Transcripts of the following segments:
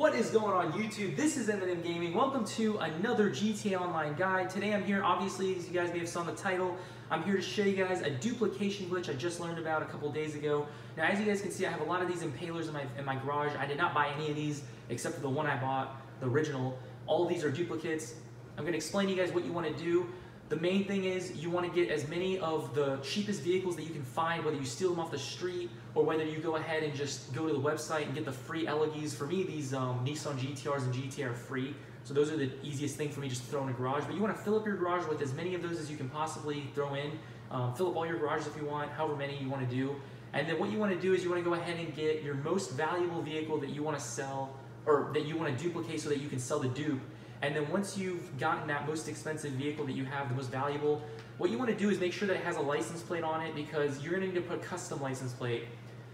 What is going on YouTube? This is Eminem Gaming. Welcome to another GTA Online guide. Today I'm here, obviously, as you guys may have saw in the title, I'm here to show you guys a duplication glitch I just learned about a couple days ago. Now, as you guys can see, I have a lot of these impalers in my, in my garage. I did not buy any of these except for the one I bought, the original. All these are duplicates. I'm going to explain to you guys what you want to do. The main thing is you want to get as many of the cheapest vehicles that you can find, whether you steal them off the street or whether you go ahead and just go to the website and get the free elegies. For me, these um, Nissan GTRs and GT are free, so those are the easiest thing for me just to throw in a garage. But you want to fill up your garage with as many of those as you can possibly throw in. Um, fill up all your garages if you want, however many you want to do. And then what you want to do is you want to go ahead and get your most valuable vehicle that you want to sell or that you want to duplicate so that you can sell the dupe and then once you've gotten that most expensive vehicle that you have, the most valuable, what you want to do is make sure that it has a license plate on it because you're going to need to put a custom license plate.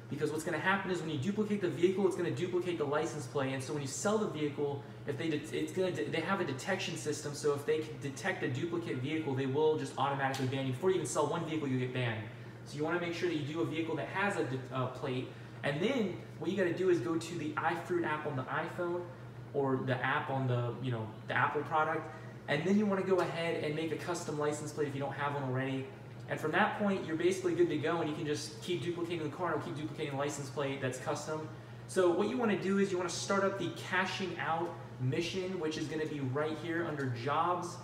Because what's going to happen is when you duplicate the vehicle, it's going to duplicate the license plate. And so when you sell the vehicle, if they it's going to they have a detection system, so if they can detect a duplicate vehicle, they will just automatically ban you. Before you even sell one vehicle, you get banned. So you want to make sure that you do a vehicle that has a uh, plate. And then what you got to do is go to the iFruit app on the iPhone or the app on the, you know, the Apple product. And then you want to go ahead and make a custom license plate if you don't have one already. And from that point, you're basically good to go and you can just keep duplicating the car and keep duplicating the license plate that's custom. So what you want to do is you want to start up the cashing out mission, which is going to be right here under jobs.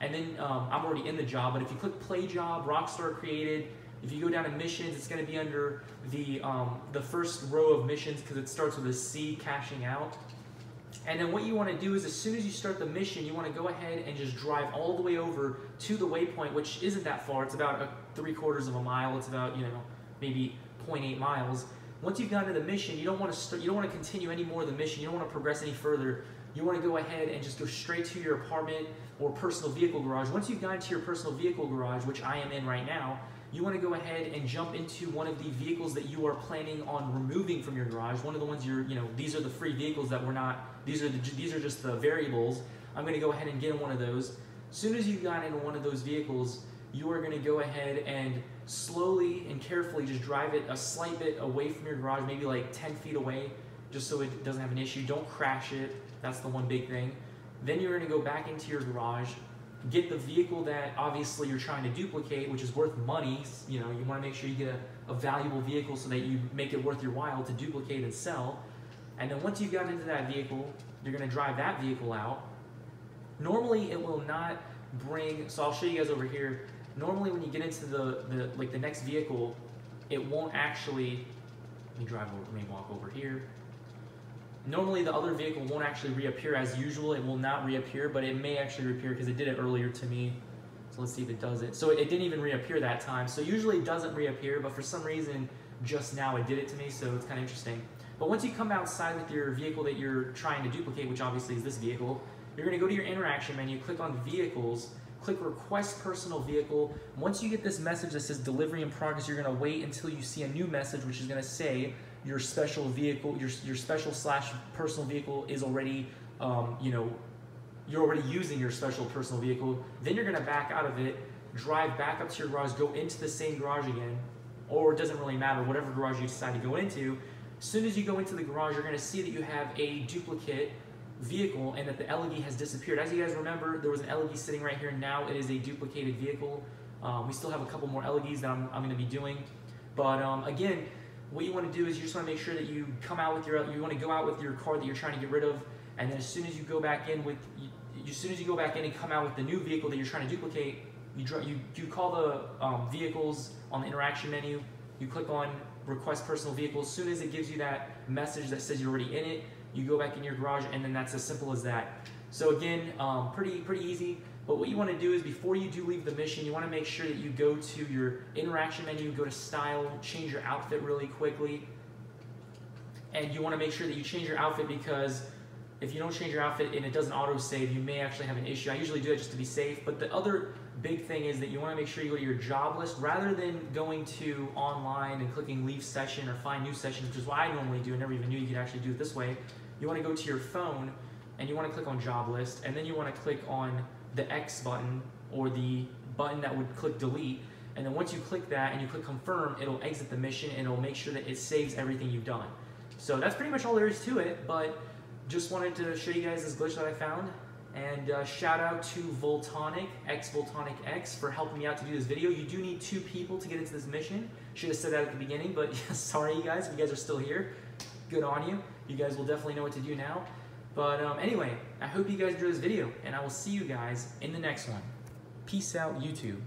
And then um, I'm already in the job, but if you click play job, Rockstar created, if you go down to missions, it's going to be under the, um, the first row of missions because it starts with a C, cashing out. And then what you want to do is as soon as you start the mission, you want to go ahead and just drive all the way over to the waypoint, which isn't that far. It's about three quarters of a mile. It's about, you know, maybe 0.8 miles. Once you've gotten to the mission, you don't want to start, you don't want to continue any more of the mission. You don't want to progress any further. You want to go ahead and just go straight to your apartment or personal vehicle garage. Once you've gotten to your personal vehicle garage, which I am in right now, you want to go ahead and jump into one of the vehicles that you are planning on removing from your garage. One of the ones you're, you know, these are the free vehicles that we're not, these are, the, these are just the variables. I'm going to go ahead and get in one of those. As soon as you've gotten into one of those vehicles, you are going to go ahead and slowly and carefully just drive it a slight bit away from your garage, maybe like 10 feet away, just so it doesn't have an issue. Don't crash it. That's the one big thing. Then you're going to go back into your garage, get the vehicle that obviously you're trying to duplicate, which is worth money. You know, you want to make sure you get a, a, valuable vehicle so that you make it worth your while to duplicate and sell. And then once you've gotten into that vehicle, you're going to drive that vehicle out. Normally, it will not bring. So I'll show you guys over here. Normally, when you get into the, the like the next vehicle, it won't actually. Let me drive over. Let me walk over here. Normally the other vehicle won't actually reappear as usual. It will not reappear, but it may actually reappear because it did it earlier to me. So let's see if it does it. So it didn't even reappear that time. So usually it doesn't reappear, but for some reason, just now it did it to me, so it's kind of interesting. But once you come outside with your vehicle that you're trying to duplicate, which obviously is this vehicle, you're gonna go to your interaction menu, click on vehicles, click request personal vehicle. Once you get this message that says delivery in progress, you're gonna wait until you see a new message, which is gonna say your special vehicle, your, your special slash personal vehicle is already, um, you know, you're already using your special personal vehicle. Then you're gonna back out of it, drive back up to your garage, go into the same garage again, or it doesn't really matter, whatever garage you decide to go into. As soon as you go into the garage, you're gonna see that you have a duplicate vehicle and that the Elegy has disappeared. As you guys remember, there was an Elegy sitting right here. Now it is a duplicated vehicle. Um, we still have a couple more Elegies that I'm, I'm gonna be doing. But um, again, what you want to do is you just want to make sure that you come out with your, you want to go out with your car that you're trying to get rid of, and then as soon as you go back in with, you, as soon as you go back in and come out with the new vehicle that you're trying to duplicate, you, you, you call the um, vehicles on the interaction menu, you click on request personal vehicle. As soon as it gives you that message that says you're already in it, you go back in your garage, and then that's as simple as that. So again, um, pretty pretty easy. But what you want to do is before you do leave the mission, you want to make sure that you go to your interaction menu, go to style, change your outfit really quickly. And you want to make sure that you change your outfit because if you don't change your outfit and it doesn't auto save, you may actually have an issue. I usually do that just to be safe. But the other big thing is that you want to make sure you go to your job list rather than going to online and clicking leave session or find new session, which is what I normally do. I never even knew you could actually do it this way. You want to go to your phone and you want to click on job list and then you want to click on the X button or the button that would click delete. And then once you click that and you click confirm, it'll exit the mission and it'll make sure that it saves everything you've done. So that's pretty much all there is to it. But just wanted to show you guys this glitch that I found. And uh, shout out to Voltonic, X Voltonic X, for helping me out to do this video. You do need two people to get into this mission. Should have said that at the beginning, but sorry you guys, if you guys are still here. Good on you. You guys will definitely know what to do now. But um, anyway, I hope you guys enjoyed this video, and I will see you guys in the next one. Peace out, YouTube.